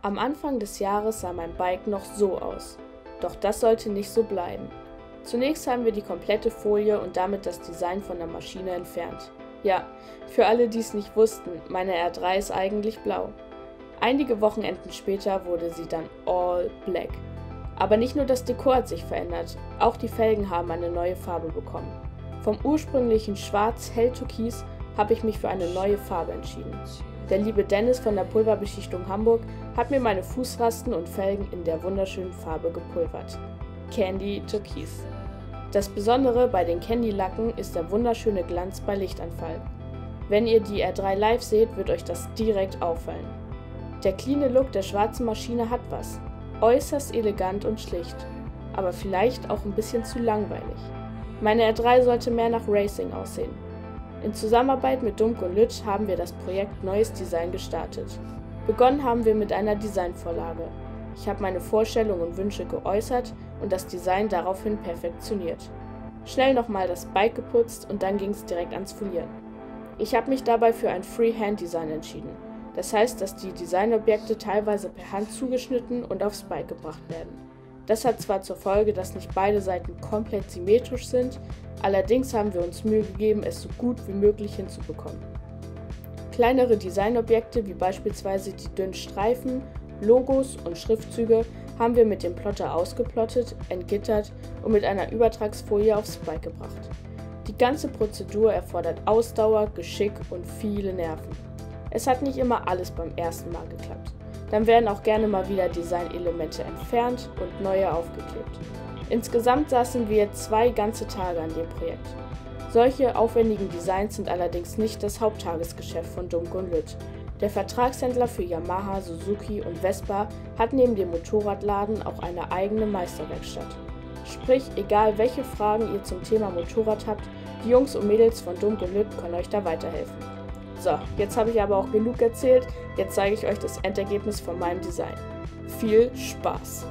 Am Anfang des Jahres sah mein Bike noch so aus. Doch das sollte nicht so bleiben. Zunächst haben wir die komplette Folie und damit das Design von der Maschine entfernt. Ja, für alle, die es nicht wussten, meine R3 ist eigentlich blau. Einige Wochenenden später wurde sie dann all black. Aber nicht nur das Dekor hat sich verändert, auch die Felgen haben eine neue Farbe bekommen. Vom ursprünglichen Schwarz hell Türkis habe ich mich für eine neue Farbe entschieden. Der liebe Dennis von der Pulverbeschichtung Hamburg hat mir meine Fußrasten und Felgen in der wunderschönen Farbe gepulvert. Candy Türkis. Das Besondere bei den Candy-Lacken ist der wunderschöne Glanz bei Lichtanfall. Wenn ihr die R3 live seht, wird euch das direkt auffallen. Der cleane Look der schwarzen Maschine hat was. Äußerst elegant und schlicht, aber vielleicht auch ein bisschen zu langweilig. Meine R3 sollte mehr nach Racing aussehen. In Zusammenarbeit mit Dunk und Lütsch haben wir das Projekt Neues Design gestartet. Begonnen haben wir mit einer Designvorlage. Ich habe meine Vorstellungen und Wünsche geäußert und das Design daraufhin perfektioniert. Schnell nochmal das Bike geputzt und dann ging es direkt ans Folieren. Ich habe mich dabei für ein Freehand-Design entschieden. Das heißt, dass die Designobjekte teilweise per Hand zugeschnitten und aufs Bike gebracht werden. Das hat zwar zur Folge, dass nicht beide Seiten komplett symmetrisch sind, allerdings haben wir uns Mühe gegeben, es so gut wie möglich hinzubekommen. Kleinere Designobjekte wie beispielsweise die dünnen Streifen, Logos und Schriftzüge haben wir mit dem Plotter ausgeplottet, entgittert und mit einer Übertragsfolie aufs Bike gebracht. Die ganze Prozedur erfordert Ausdauer, Geschick und viele Nerven. Es hat nicht immer alles beim ersten Mal geklappt. Dann werden auch gerne mal wieder Designelemente entfernt und neue aufgeklebt. Insgesamt saßen wir zwei ganze Tage an dem Projekt. Solche aufwendigen Designs sind allerdings nicht das Haupttagesgeschäft von Dumko Lütt. Der Vertragshändler für Yamaha, Suzuki und Vespa hat neben dem Motorradladen auch eine eigene Meisterwerkstatt. Sprich, egal welche Fragen ihr zum Thema Motorrad habt, die Jungs und Mädels von Dumko Lütt können euch da weiterhelfen. So, jetzt habe ich aber auch genug erzählt. Jetzt zeige ich euch das Endergebnis von meinem Design. Viel Spaß!